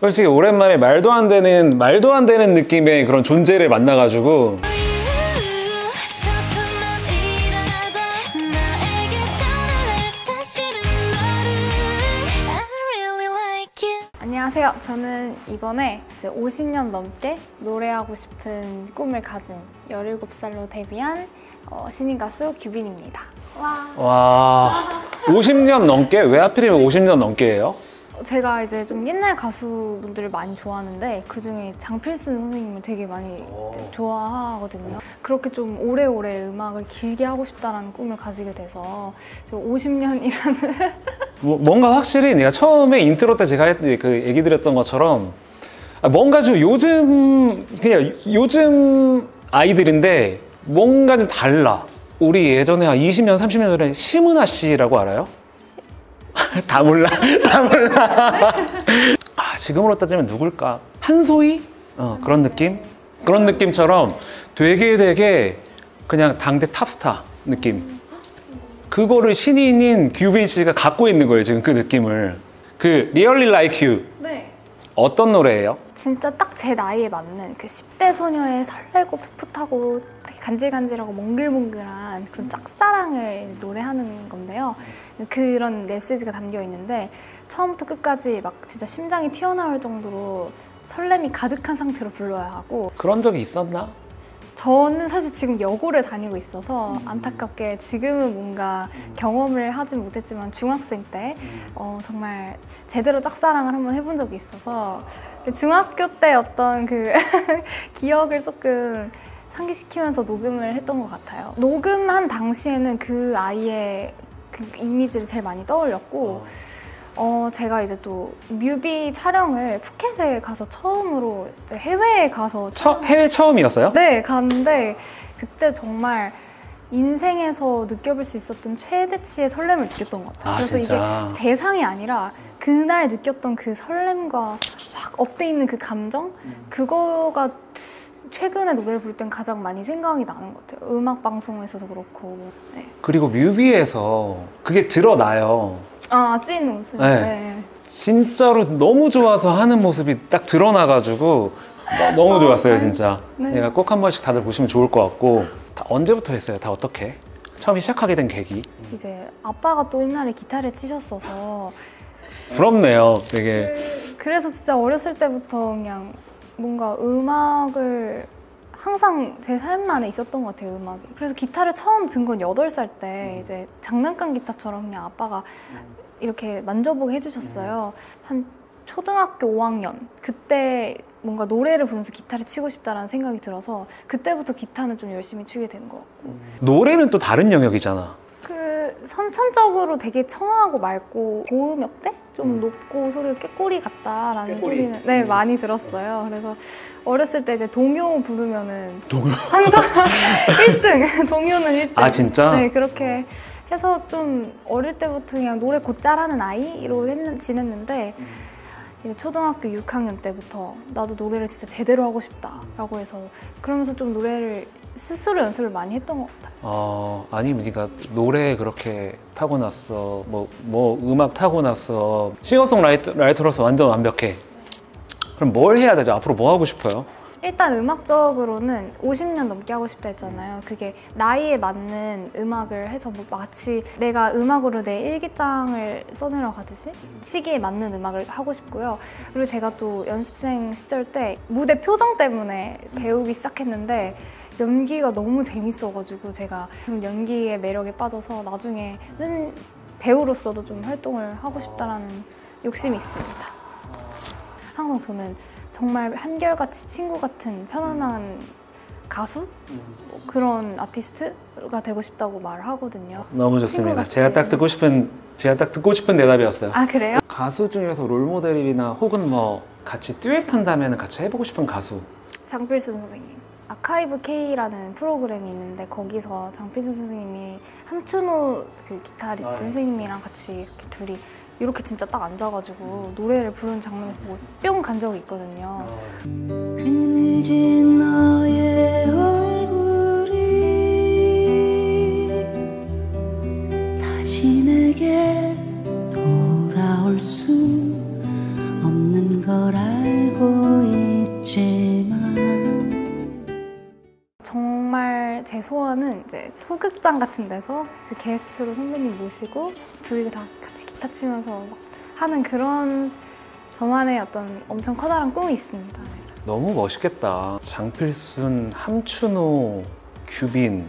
솔직히 오랜만에 말도 안 되는 말도 안 되는 느낌의 그런 존재를 만나가지고 안녕하세요. 저는 이번에 이제 50년 넘게 노래하고 싶은 꿈을 가진 17살로 데뷔한 어, 신인 가수 규빈입니다. 와. 와 50년 넘게 왜 하필이면 50년 넘게예요? 제가 이제 좀 옛날 가수분들을 많이 좋아하는데 그 중에 장필순 선생님을 되게 많이 좋아하거든요. 그렇게 좀 오래오래 음악을 길게 하고 싶다라는 꿈을 가지게 돼서 50년이라는 뭐- 뭔가 확실히 내가 처음에 인트로 때 제가 했, 그 얘기 드렸던 것처럼 아, 뭔가 좀 요즘 그냥 요즘 아이들인데 뭔가 좀 달라. 우리 예전에 한 20년, 30년 전에 심은하 씨라고 알아요? 다 몰라, 다 몰라. 아, 지금으로 따지면 누굴까? 한소희? 어, 그런 느낌? 그런 느낌처럼 되게 되게 그냥 당대 탑스타 느낌. 그거를 신인인 규빈 씨가 갖고 있는 거예요, 지금 그 느낌을. 그 Really Like You 네. 어떤 노래예요? 진짜 딱 제 나이에 맞는 그 10대 소녀의 설레고 풋풋하고 간질간질하고 몽글몽글한 그런 짝사랑을 노래하는 건데요. 그런 메시지가 담겨 있는데 처음부터 끝까지 막 진짜 심장이 튀어나올 정도로 설렘이 가득한 상태로 불러야 하고 그런 적이 있었나? 저는 사실 지금 여고를 다니고 있어서 안타깝게 지금은 뭔가 경험을 하진 못했지만 중학생 때 어, 정말 제대로 짝사랑을 한번 해본 적이 있어서 중학교 때 어떤 그 기억을 조금 상기시키면서 녹음을 했던 것 같아요. 녹음한 당시에는 그 아이의 그 이미지를 제일 많이 떠올렸고 어, 제가 이제 또 뮤비 촬영을 푸켓에 가서 처음으로 해외에 가서 처, 해외 처음이었어요? 네, 갔는데 그때 정말 인생에서 느껴볼 수 있었던 최대치의 설렘을 느꼈던 것 같아요. 아, 그래서 진짜. 이게 대상이 아니라 그날 느꼈던 그 설렘과 확 up돼 있는 그 감정 그거가 최근에 노래를 부를 땐 가장 많이 생각이 나는 것 같아요. 음악 방송에서도 그렇고. 네. 그리고 뮤비에서 그게 드러나요. 아, 찐 모습. 네. 네. 진짜로 너무 좋아서 하는 모습이 딱 드러나가지고 너- 너무 좋았어요, 진짜. 네. 내가 꼭 한 번씩 다들 보시면 좋을 것 같고. 다 언제부터 했어요? 다 어떻게? 처음 시작하게 된 계기? 이제 아빠가 또 옛날에 기타를 치셨어서 부럽네요, 되게. 그래서 진짜 어렸을 때부터 그냥 뭔가 음악을 항상 제 삶 안에 있었던 것 같아요, 음악이. 그래서 기타를 처음 든건 8살 때 이제 장난감 기타처럼 그냥 아빠가 이렇게 만져보게 해주셨어요. 한 초등학교 5학년. 그때 뭔가 노래를 부르면서 기타를 치고 싶다라는 생각이 들어서 그때부터 기타는 좀 열심히 치게 된 것 같고. 노래는 또 다른 영역이잖아. 그 선천적으로 되게 청아하고 맑고 고음역대 좀 음. 높고 소리가 꾀꼬리 같다라는 꾀꼬리? 소리는 네 음. 많이 들었어요. 그래서 어렸을 때 이제 동요 부르면은 동요? 항상 1등 동요는 1등. 아, 진짜? 네 그렇게 해서 좀 어릴 때부터 그냥 노래 곧 잘 하는 아이로 했는, 지냈는데 이제 초등학교 6학년 때부터 나도 노래를 진짜 제대로 하고 싶다라고 해서 그러면서 좀 노래를 스스로 연습을 많이 했던 것 같아요. 어, 아니, 네가 노래 그렇게 타고났어. 뭐, 뭐, 음악 타고났어. 싱어송라이터로서 완전 완벽해. 그럼 뭘 해야 되죠? 앞으로 뭐 하고 싶어요? 일단 음악적으로는 50년 넘게 하고 싶다 했잖아요. 그게 나이에 맞는 음악을 해서 뭐 마치 내가 음악으로 내 일기장을 써내려 가듯이 시기에 맞는 음악을 하고 싶고요. 그리고 제가 또 연습생 시절 때 무대 표정 때문에 배우기 시작했는데 연기가 너무 재밌어가지고 제가 좀 연기의 매력에 빠져서 나중에는 배우로서도 좀 활동을 하고 싶다라는 욕심이 있습니다. 항상 저는 정말 한결같이 친구 같은 편안한 가수 뭐 그런 아티스트가 되고 싶다고 말을 하거든요. 너무 좋습니다. 제가 딱 듣고 싶은, 제가 딱 듣고 싶은 대답이었어요. 아 그래요? 가수 중에서 롤모델이나 혹은 뭐 같이 듀엣 한다면 같이 해보고 싶은 가수. 장필순 선생님. 아카이브 K라는 프로그램이 있는데 거기서 장필순 선생님이 함춘호 그 기타리스트 아, 예. 선생님이랑 같이 이렇게 둘이 이렇게 진짜 딱 앉아가지고 노래를 부르는 장면을 보고 뿅 간 적이 있거든요. 그늘진 너의 얼굴이 다시 내게 돌아올 수 소원은 이제 소극장 같은 데서 이제 게스트로 선배님 모시고 둘이 다 같이 기타 치면서 막 하는 그런 저만의 어떤 엄청 커다란 꿈이 있습니다. 너무 멋있겠다. 장필순, 함춘호, 규빈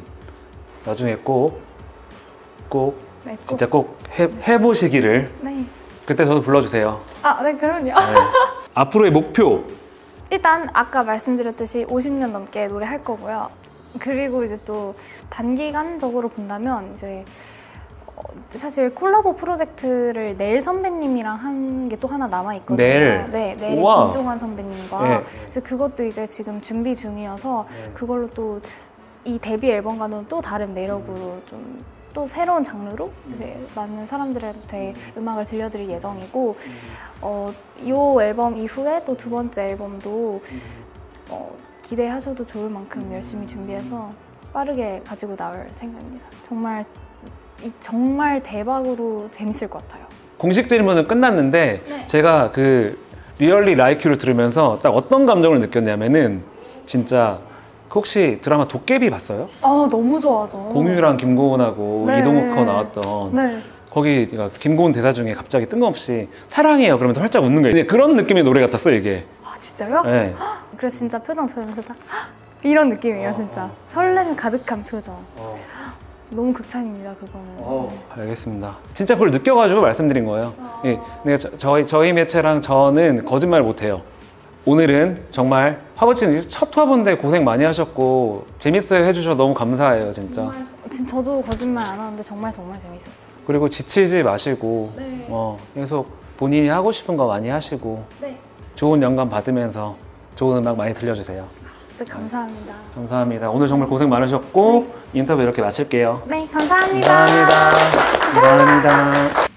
나중에 꼭, 꼭 네, 꼭- 진짜 꼭 해, 해보시기를 네. 그때 저도 불러주세요. 아, 네, 그럼요. 네. 앞으로의 목표 일단 아까 말씀드렸듯이 50년 넘게 노래할 거고요. 그리고 이제 또 단기간적으로 본다면 이제 어, 사실 콜라보 프로젝트를 넬 선배님이랑 한 게 또 하나 남아 있거든요. 넬? 네, 넬. 김종환 선배님과 네. 그래서 그것도 이제 지금 준비 중이어서 네. 그걸로 또 이 데뷔 앨범과는 또 다른 매력으로 좀 또 새로운 장르로 이제 많은 사람들한테 음악을 들려드릴 예정이고 어, 이 앨범 이후에 또 두 번째 앨범도 어, 기대하셔도 좋을 만큼 열심히 준비해서 빠르게 가지고 나올 생각입니다. 정말 이- 정말 대박으로 재밌을 것 같아요. 공식 질문은 끝났는데 네. 제가 그 리얼리 라이큐를 들으면서 딱 어떤 감정을 느꼈냐면은 진짜 그 혹시 드라마 도깨비 봤어요? 아 너무 좋아하죠. 공유랑 김고은하고 네. 이동욱하고 나왔던 네. 거기가 김고은 대사 중에 갑자기 뜬금없이 사랑해요 그러면서 활짝 웃는 거예요. 그런 느낌의 노래 같았어요 이게. 아 진짜요? 네. 그래서 진짜 표정 보면서 딱 이런 느낌이에요 진짜. 설렘 가득한 표정. 너무 극찬입니다 그거는. 알겠습니다. 진짜 그걸 느껴가지고 말씀드린 거예요. 예, 내가 저, 저희 저희 매체랑 저는 거짓말 못해요. 오늘은 정말 화보치는 첫 화보인데 고생 많이 하셨고 재밌어요 해주셔서 너무 감사해요 진짜. 진짜 저도 거짓말 안 하는데 정말 정말 재밌었어요. 그리고 지치지 마시고 네. 어, 계속 본인이 하고 싶은 거 많이 하시고 네. 좋은 영감 받으면서 좋은 음악 많이 들려주세요. 네 감사합니다. 감사합니다. 오늘 정말 고생 많으셨고 인터뷰 이렇게 마칠게요. 네 감사합니다. 감사합니다. 감사합니다.